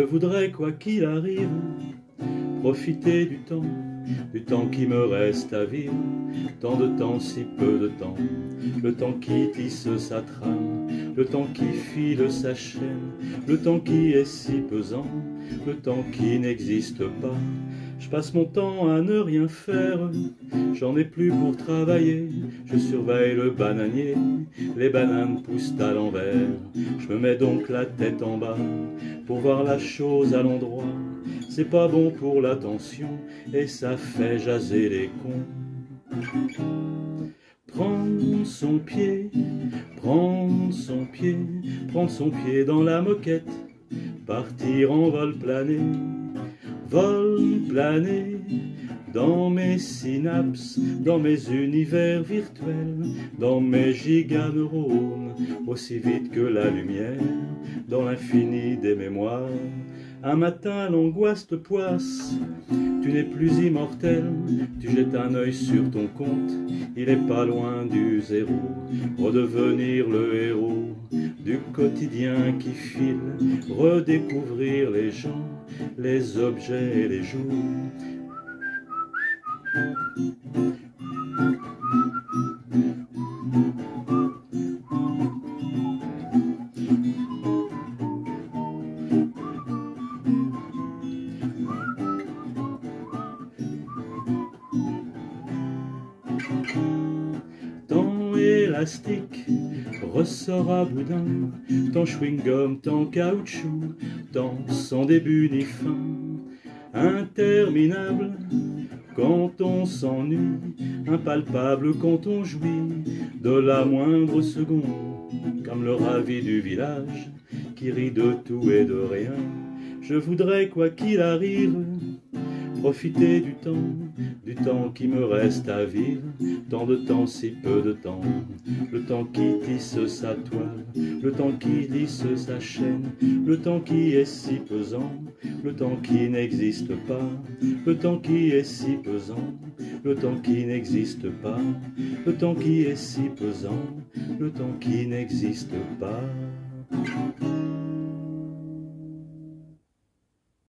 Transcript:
voudrais, quoi qu'il arrive, profiter du temps, du temps qui me reste à vivre, tant de temps, si peu de temps, le temps qui tisse sa trame, le temps qui file sa chaîne, le temps qui est si pesant, le temps qui n'existe pas. Je passe mon temps à ne rien faire, j'en ai plus pour travailler, je surveille le bananier, les bananes poussent à l'envers, je me mets donc la tête en bas pour voir la chose à l'endroit, c'est pas bon pour l'attention et ça fait jaser les cons. Prendre son pied, prendre son pied, prendre son pied dans la moquette, partir en vol plané, vol plané, dans mes synapses, dans mes univers virtuels, dans mes giganeurones, aussi vite que la lumière, dans l'infini des mémoires. Un matin, l'angoisse te poisse, tu n'es plus immortel, tu jettes un œil sur ton compte, il est pas loin du zéro, redevenir le héros du quotidien qui file, redécouvrir les gens, les objets et les jours. Élastique, ressort à boudin, tant chewing-gum, tant caoutchouc, tant sans début ni fin, interminable quand on s'ennuie, impalpable quand on jouit de la moindre seconde, comme le ravi du village qui rit de tout et de rien. Je voudrais, quoi qu'il arrive, profiter du temps, du temps qui me reste à vivre, tant de temps, si peu de temps, le temps qui tisse sa toile, le temps qui lisse sa chaîne, le temps qui est si pesant, le temps qui n'existe pas, le temps qui est si pesant, le temps qui n'existe pas, le temps qui est si pesant, le temps qui n'existe pas.